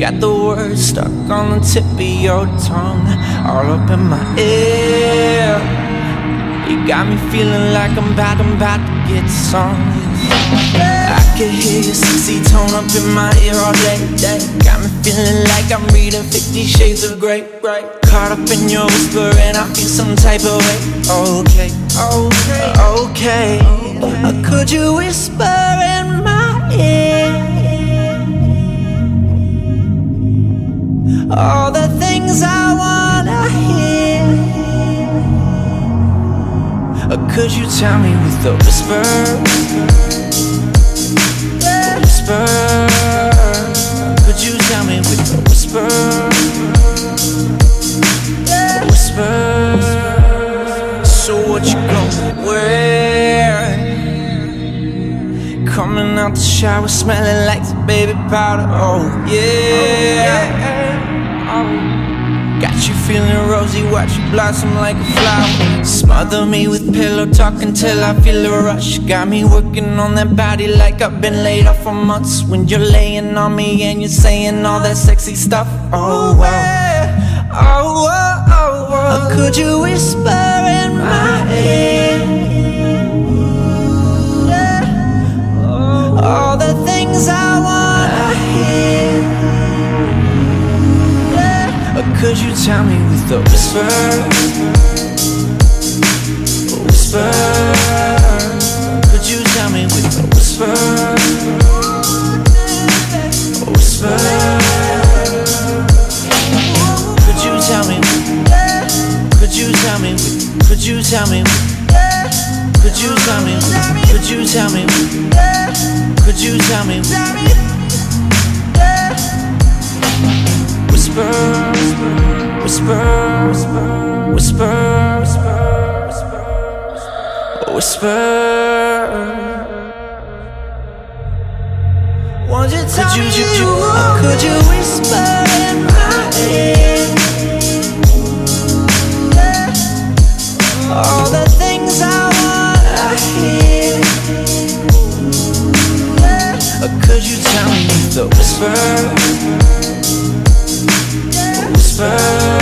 Got the words stuck on the tip of your tongue, all up in my ear. You got me feeling like I'm about, I'm about to get sung. I can hear your sexy tone up in my ear all day, day. Got me feeling like I'm reading Fifty Shades of Grey, right? Caught up in your whisper and I feel some type of way. Okay, okay, okay. Or could you whisper All the things I wanna hear. Or could you tell me with a whisper? Whisper. Could you tell me with a whisper? Whisper. So what you gonna wear? Coming out the shower smelling like the baby powder. Oh yeah. Got you feeling rosy, watch you blossom like a flower. Smother me with pillow talk until I feel a rush. Got me working on that body like I've been laid off for months. When you're laying on me and you're saying all that sexy stuff. Oh wow, oh oh oh. oh. Or could you whisper in my ear? Could you tell me with a whisper? A whisper. Could you tell me with a whisper? A whisper. Could you tell me? Could you tell me? Could you tell me? Could you tell me? Could you tell me? Could you tell me? Whisper, whisper, whisper, whisper, whisper. Won't you tell could you, me uh, you, you, could you whisper in my ear? All the things I wanna hear. Could you tell me a whisper? sun